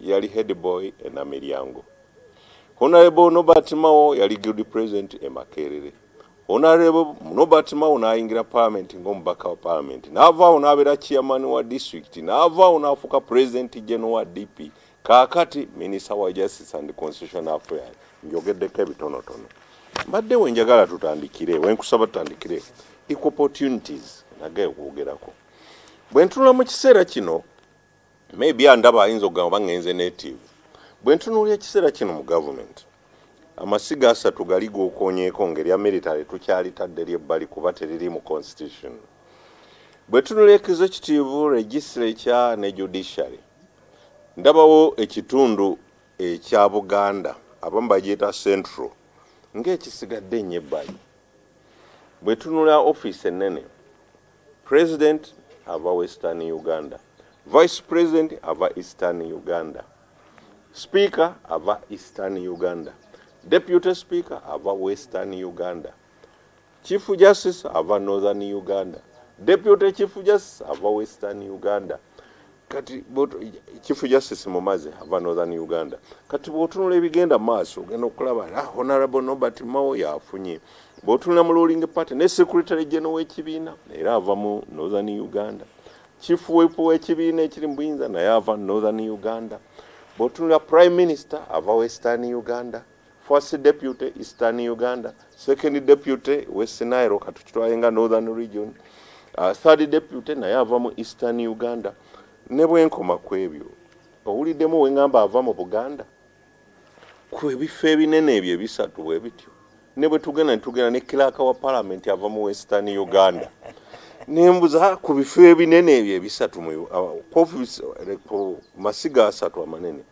yali head boy e namiryango honorable nobert mao yali good president e makerere. Honorable nobert mao n'ayingira parliament ng'omubaka wa parliament. N'avaawo n'abeera chairman wa district n'avaawo n'afuuka president general wa dp kaakati minister wa justice and constitutional affairs njogeddeko ebitonotono. Mbadde wenjagala tutandikire wenkusaba tutandikire equal opportunities nagaye okwogerako bwe ntunula mu kiseera kino maybe andaba ayinza okugamba baŋŋenze native. Bwe ntunuulya ekiseera kino mu gavumenti amasiga asatu gali gookonyeeko ngaerya military tukyalitadde lyebbali kuba teriri mu constitution. Bwe tunula executive legislature ne judiciary. Ndabawo ekitundu ekya buganda abamu bagiyita central ng'ekisigadde ennyo ebbali. Bwe tunula offisi ennene president ava western uganda vice president ava eastern uganda. Speaker ava eastern uganda. Deputy speaker ava western uganda. Chief justice ava northern uganda. Deputy chief justice ava western uganda. Kati chief justice mumaze ava northern uganda. Kati bwotunula ebigenda maaso ogenda okulaba ah, honorable nobert mao yafunye. Bwotunula mu ruling party ne secretary general w'ekibiina era ava mu northern uganda whip w'ekibiina ekiri mu buyinza naye ava northern uganda. Bwotunula prime minister ava western uganda. First deputy eastern uganda. Second deputy west nile katukitwaye nga northern region. Uh, third deputy naye ava mu eastern uganda. Ne bwenkoma ku ebyo owuliddemu weŋŋamba ava mu buganda. Ku ebifo ebinene ebyo ebisatu bwe bityo. Ne bwe tugenda ne tugenda ne kiraka wa palamenti ava mu western uganda nembuza ku bifo ebinene ebyo ebisatu ku masiga asatu amanene.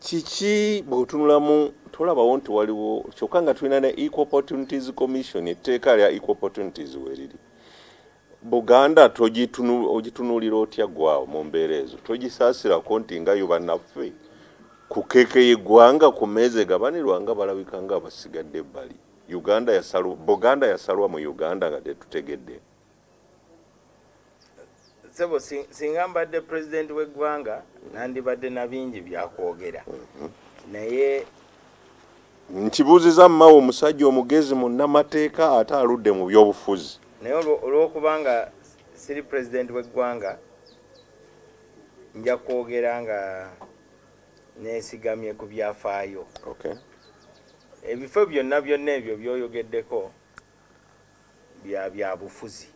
Kiki bweotunulamu tolabawo nti waliwo kyokka nga tulina ne equal opportunities commission etteeka lya equal opportunities weriri. Buganda ogitunuulira otya gwawo mu mbeera ezo? Togisaasirako nti nga yo bannaffe kukekeye eggwanga ku meezi egabanirwa nga balabika nga abasigadde ebbali. Uganda yasalwa buganda yasalwa mu uganda nga tetutegedde sebo singa mbadde pulezidenti w'eggwanga nandibadde na bingi byakwogera naye nkibuuziza mmawe omusajja omugezi mu nnamateeka ate aludde mu byobufuzi. naye olwokubanga siri pulezidenti w'eggwanga nja kwogera nga nesigamye ku byafaayo. Okay. ebifo byonna byonna ebyo byoyogeddeko bya byabufuzi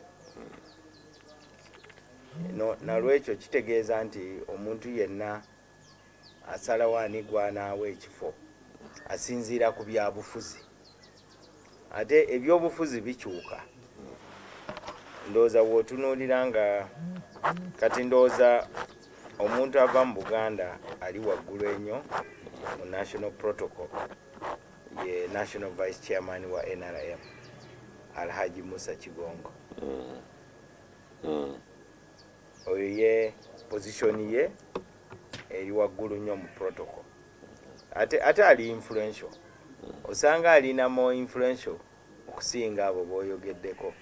no, nalwekyo kitegeeza nti omuntu yenna asalawo ani gwanaawo ekifo asinziira ku byabufuzi ate ebyobufuzi bikyuka ndowooza wootunuulira nga kati ndowooza omuntu ava mu buganda ali waggulu ennyo mu national protocol ye national vice chairman wa nrm alhaji musa kigongo mm. Mm. Oyo ye positioni ye eri waggulu nnyo mu protocol. Ate, ate ali influential. Osanga alina more influential okusinga abo boyogeddeko.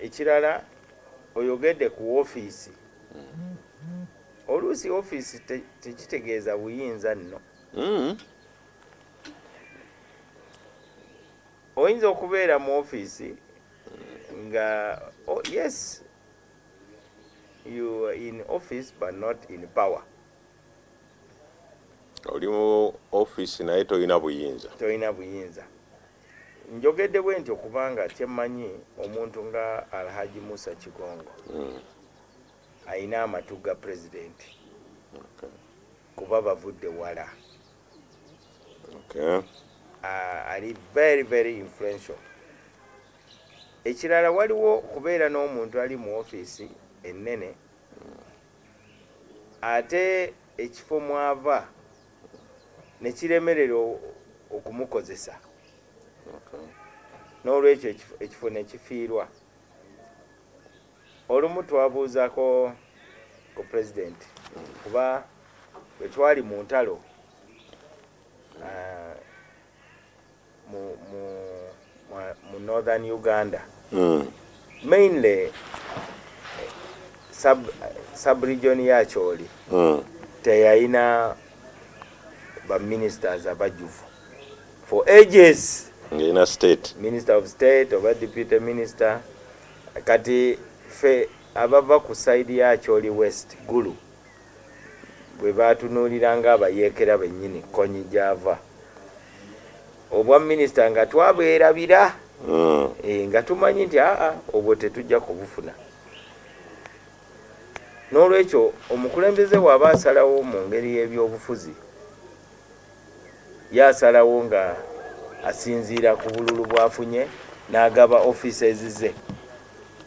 Ekirala oyogedde ku ofiisi oluusi ofiisi tekitegeeza buyinza nno. Mm. oyinza okubeera mu ofiisi nga oh, yes you are in office but not in power. Oli mu ofiisi naye tolina buyinza. Tolina buyinza. Njogedde bwe nti okubanga kyemmanyi omuntu nga alhaji musa kigongo. Mm. ayina amatu ga pulezidenti okay. kuba bavudde wala. Okay. ali very very influential. Ekirala waliwo okubeera n'omuntu ali mu ofiisi ennene. Ate ekifo mwava nekiremerera okumukozesa. Okay. n'olwekyo ekifo nekifiirwa olumu twabuuzako ku pulezidenti kuba bwe twali mu ntalo uh, mu, northern uganda. Mm. mainly sub, subregion yakyoli mm. teyalina baministers abajjuvu for ages ng'erina state minister of state oba deputy minister kati fe abava ku saidi yakyoli west gulu bwe batunuuliranga abayeekera bennyini konyi gyava obwa minisita nga twabwerabira Mm. e, nga tumanyi nti aa obwo tetujja kubufuna n'olwekyo omukulembeze bw'aba asalawo mu ngeri y'ebyobufuzi yaasalawo nga asinziira ku bululu bwafunye n'agaba offices ze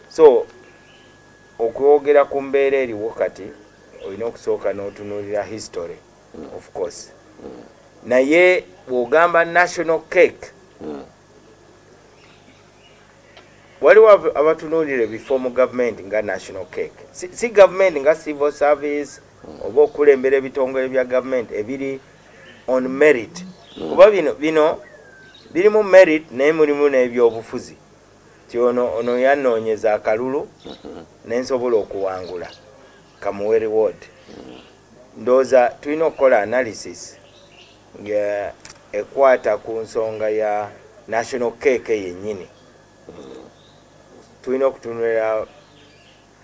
so okwogera ku mbeera eriwo kati olina okusooka n'otunuulira history of course. Naye bw'ogamba national cake Mm. Waliwo ab- abatunuulira ebifo mu gavumenti nga national cake. Si, si gavumenti nga civil service oba okulembera ebitongole bya gavumenti ebiri on merit. Kuba bino bino birimu merit naye mulimu n'ebyobufuzi. Ti ono ono yanoonyeza akalulu nensobola okuwangula kamuwe reward ndowooza tulina okukola analysis nga ekwata ku nsonga ya national cake yennyini tulina okutunulira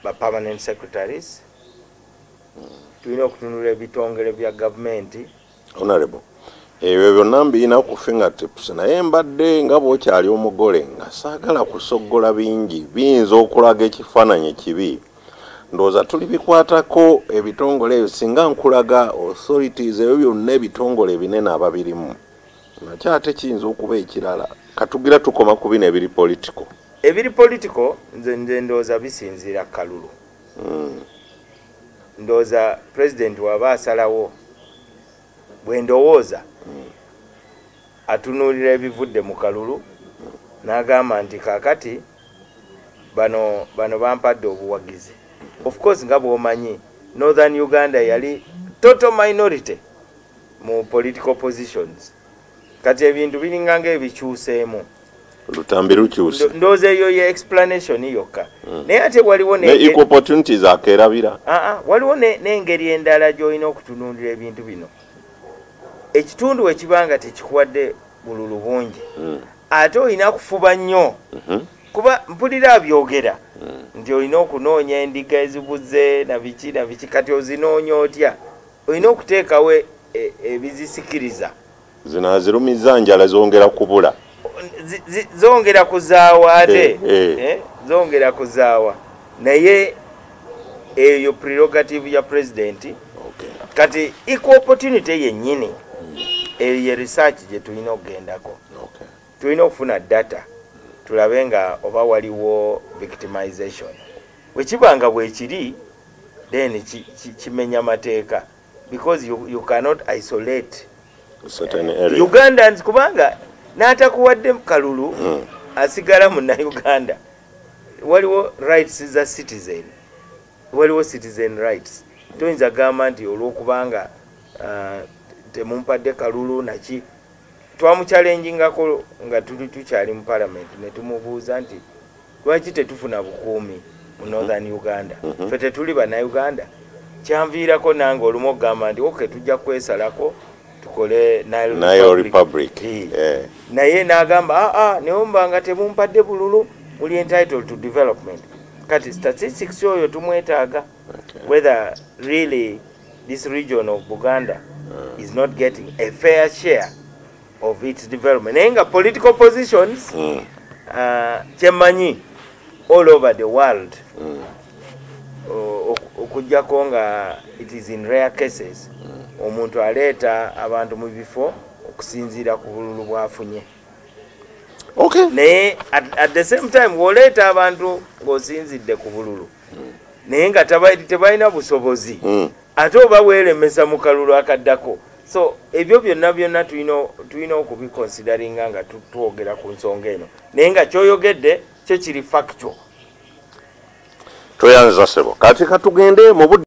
ba permanent secretaries. Tulina okutunulira ebitongole bya gavumenti. Honorable ebyo byonna mbiyina ku fingertips naye mbadde nga bwokyali omugole nga saagala kusoggola bingi biyinza okulaga ekifaananyi kibi ndowooza tuli bikwatako ebitongole ebyo singa nkulaga authorities ebyo byonna ebitongole ebinene ababirimu. Nakyo ate kiyinza okuba ekirala. Katugira tukoma ku bino ebiri political ebiri political nze nze ndowooza bisinziira kalulu. Mm. ndowooza president waba asalawo bwe ndowooza atunuulira ebivudde mu kalulu n'agamba nti kaakati bano bano bampadde obuwagizi. Of course nga bw'omanyi northern uganda yali total minority mu political positions. Kati ebintu biringanga ebikyuseemu lutambi lukyuse Ndo- ndowooza eyo ye explanation yokka. Naye ate waliwo opportunities akeerabira Aa, waliwo ne- n'engeri endala gy'olina okutunuulira ebintu bino. Ekitundu bwe kiba nga tekikuwadde bululu bungi. Mm. ate olina kufuba nnyo. Mhm. kuba mpulira abyogera nti olina okunoonya endiga ezibuze nabiki nabiki kati ozinoonya otya? Olina okuteekawo e- ebizisikiriza. Zino azirumiza njala zongera kubula zongera kuzaawa ate? Eh, eh. eh, zongera kuzaawa. Naye eyo prerogative ya pulezidenti okay. kati equal opportunity yennyini eyo ye research gye tulina okugendako. Tulina okufuna data tulabe nga oba waliwo victimization. Bwekiba nga bwekiri then ki- ki- kimenya mateeka. Because you, you cannot isolate certain area. Ugandans kubanga n'atakuwadde kalulu Mm. asigala munnauganda waliwo rights za citizen. Waliwo citizen rights. Toyinza gamba nti olwokubanga uh, temumpadde kalulu naki? Twamukyalenjingako nga tuli tukyali mu parliament netumubuuza nti lwaki tetufuna bukuumi mu northern uganda? Mhm. fe tetuli bannauganda kyanviirako nange olumu okugamba nti oke tujja kwesalako tukole Nile Nile Republic Eh. eh. naye n'agamba aa naye mbanga temumpadde bululu muli entitled to development kati statistics oyo tumwetaaga Okay. whether really this region of buganda is not getting a fair share of its development naye nga political positions Mm. uh, kyemmanyi all over the world Mm. o- ok- okugjako nga it is in rare cases omuntu aleeta abantu mu bifo okusinziira ku bululu bwafunye Okay. naye at, the same time woleeta abantu ng'osinzidde ku bululu naye nga tebalina busobozi Mm. ate oba weeremesa mu kalulu akaddako so ebyo byonna byonna tulina okubiconsideringa nga twogera ku nsonga eno naye nga kyoyogedde kyo kiri factual Toyanza sebo. Kati katugende mu